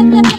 Bye.